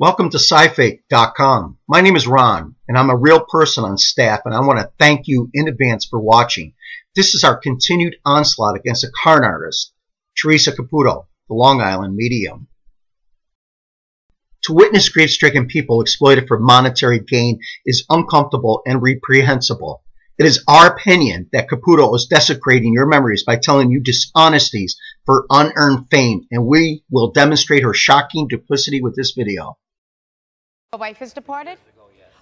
Welcome to SciFake.com. My name is Ron, and I'm a real person on staff, and I want to thank you in advance for watching. This is our continued onslaught against a con artist, Theresa Caputo, the Long Island medium. To witness grief-stricken people exploited for monetary gain is uncomfortable and reprehensible. It is our opinion that Caputo is desecrating your memories by telling you dishonesties for unearned fame, and we will demonstrate her shocking duplicity with this video. Your wife has departed?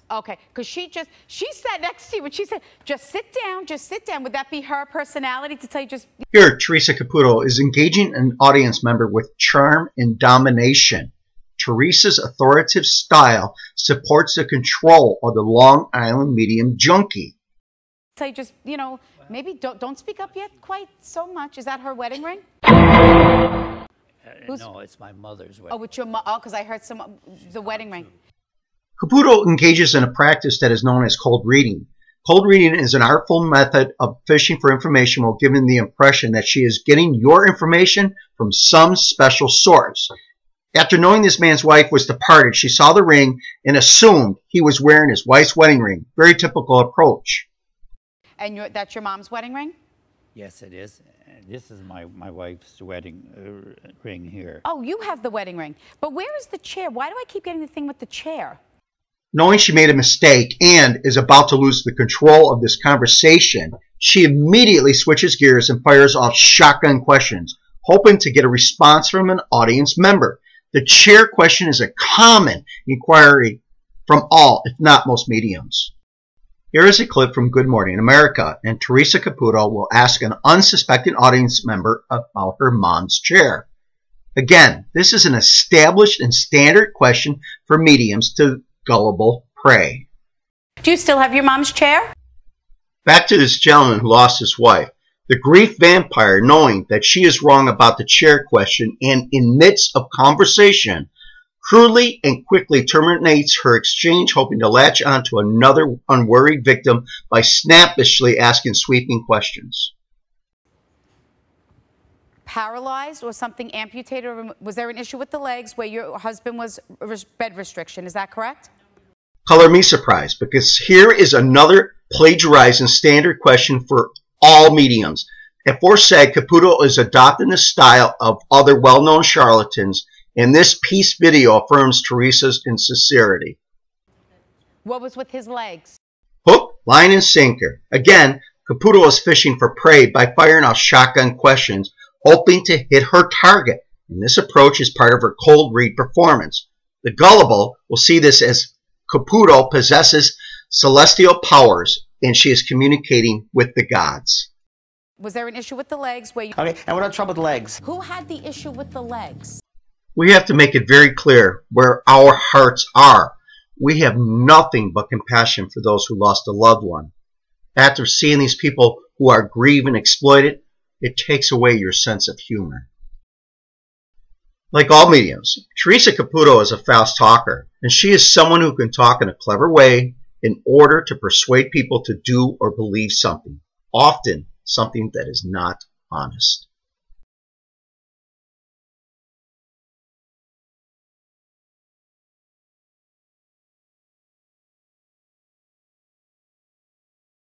Okay, because she just, she sat next to you and she said, just sit down, just sit down. Would that be her personality to tell you just... Here, Theresa Caputo is engaging an audience member with charm and domination. Theresa's authoritative style supports the control of the Long Island medium junkie. Tell you just, you know, maybe don't, don't speak up yet quite so much. Is that her wedding ring? Uh, no, it's my mother's wedding. Oh, it's your mom, oh, because I heard some, the wedding ring. Caputo engages in a practice that is known as cold reading. Cold reading is an artful method of fishing for information while giving the impression that she is getting your information from some special source. After knowing this man's wife was departed, she saw the ring and assumed he was wearing his wife's wedding ring. Very typical approach. And your, that's your mom's wedding ring? Yes, it is. This is my, my wife's wedding uh, ring here. Oh, you have the wedding ring. But where is the chair? Why do I keep getting the thing with the chair? Knowing she made a mistake and is about to lose the control of this conversation, she immediately switches gears and fires off shotgun questions, hoping to get a response from an audience member. The chair question is a common inquiry from all, if not most mediums. Here is a clip from Good Morning America, and Theresa Caputo will ask an unsuspecting audience member about her mom's chair. Again, this is an established and standard question for mediums to gullible prey. Do you still have your mom's chair? Back to this gentleman who lost his wife. The grief vampire, knowing that she is wrong about the chair question and in midst of conversation, crudely and quickly terminates her exchange, hoping to latch onto another unworried victim by snappishly asking sweeping questions. Paralyzed or something amputated? Or was there an issue with the legs where your husband was bed restriction? Is that correct? Color me surprised because here is another plagiarizing standard question for all mediums. Aforesaid, Caputo is adopting the style of other well-known charlatans, and this piece video affirms Theresa's insincerity. What was with his legs? Hook, line, and sinker. Again, Caputo is fishing for prey by firing off shotgun questions, hoping to hit her target, and this approach is part of her cold read performance. The gullible will see this as Caputo possesses celestial powers and she is communicating with the gods. Was there an issue with the legs where you... Okay, and what about trouble with legs? Who had the issue with the legs? We have to make it very clear where our hearts are. We have nothing but compassion for those who lost a loved one. After seeing these people who are grieved and exploited, it takes away your sense of humor. Like all mediums, Theresa Caputo is a fast talker, and she is someone who can talk in a clever way in order to persuade people to do or believe something, often something that is not honest.